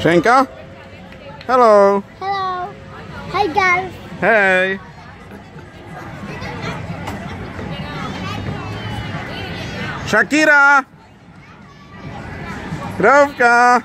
Szenka? Hello. Hello. Hi guys. hey, Shakira. Krowka.